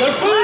The